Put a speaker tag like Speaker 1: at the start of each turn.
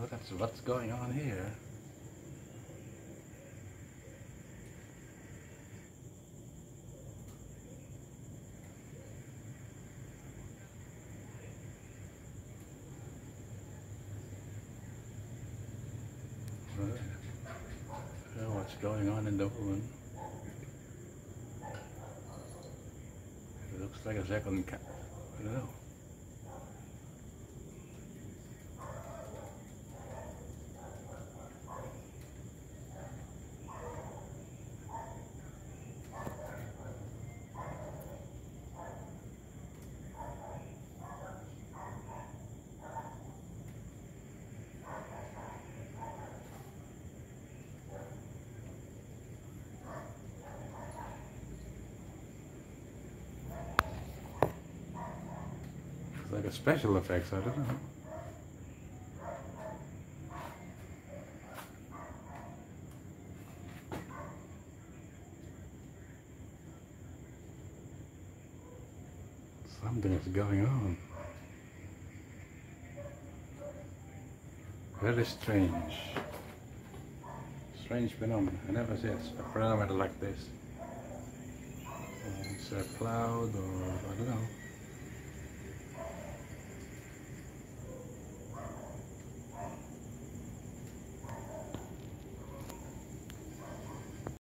Speaker 1: Oh, what's what's going on here? What's going on in moon? It looks like a second ca- I don't know. Like a special effects, I don't know. Something is going on. Very strange. Strange phenomenon. I never see a phenomenon like this. It's a cloud or I don't know.